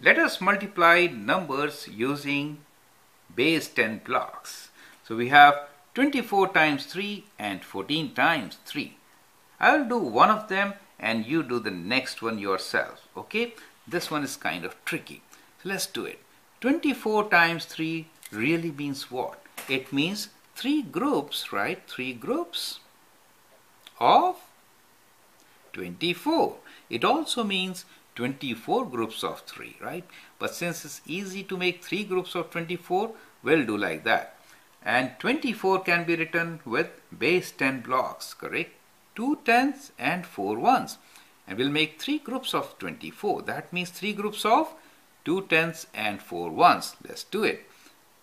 Let us multiply numbers using base 10 blocks. So we have 24 times 3 and 14 times 3. I'll do one of them and you do the next one yourself. Okay, this one is kind of tricky. So let's do it. 24 times 3 really means what? It means three groups, right? Three groups of 24. It also means 24 groups of 3, right? But since it's easy to make 3 groups of 24, we'll do like that. And 24 can be written with base 10 blocks, correct? 2 tens and 4 ones. And we'll make 3 groups of 24. That means 3 groups of 2 tens and 4 ones. Let's do it.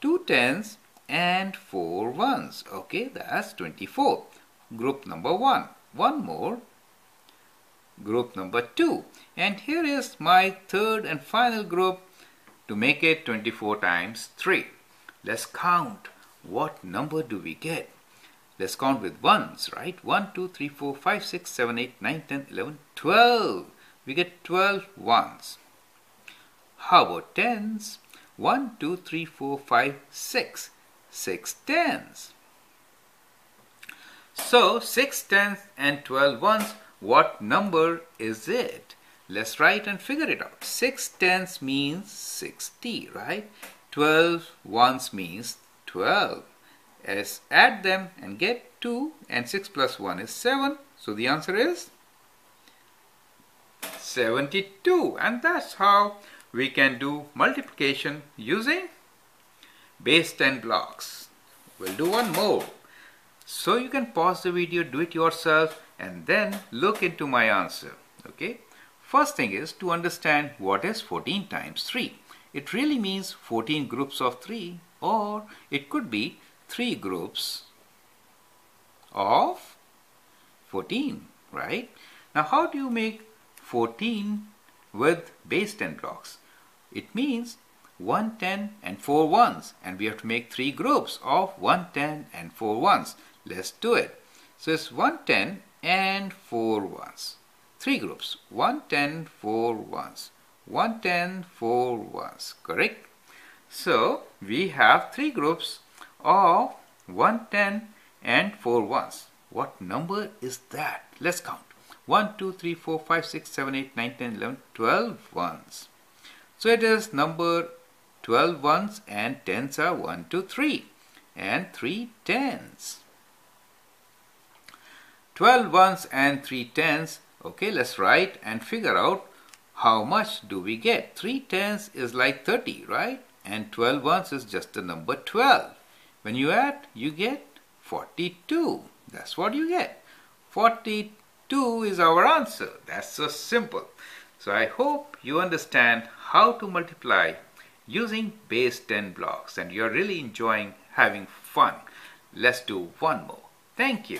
2 tens and 4 ones. Okay, that's 24. Group number 1. One more. Group number 2. And here is my third and final group to make it 24 times 3. Let's count. What number do we get? Let's count with ones, right? 1, 2, 3, 4, 5, 6, 7, 8, 9, 10, 11, 12. We get 12 ones. How about tens? 1, 2, 3, 4, 5, 6. 6 tens. So 6 tens and 12 ones, what number is it? Let's write and figure it out. 6 tens means 60, right? 12 ones means 12. Let's add them and get 2 and 6 plus 1 is 7. So the answer is 72 and that's how we can do multiplication using base 10 blocks. We'll do one more. So you can pause the video, do it yourself and then look into my answer. Okay. First thing is to understand what is 14 times 3. It really means 14 groups of 3 or it could be 3 groups of 14, right? Now how do you make 14 with base 10 blocks? It means 1, 10 and 4 ones and we have to make 3 groups of 1, 10 and 4 ones. Let's do it. So it's 1, 10 and 4 ones. 3 groups 1, 10, 4 ones. 1, 10, 4 ones. Correct? So we have 3 groups of 1, 10 and 4 ones. What number is that? Let's count. 1, 2, 3, 4, 5, 6, 7, 8, 9, 10, 11, 12 ones. So it is number 12 ones and tens are 1, 2, 3 and 3 tens. 12 ones and 3 tens. Okay, let's write and figure out how much do we get. 3 tens is like 30, right? And 12 ones is just the number 12. When you add, you get 42. That's what you get. 42 is our answer. That's so simple. So I hope you understand how to multiply using base 10 blocks and you're really enjoying having fun. Let's do one more. Thank you.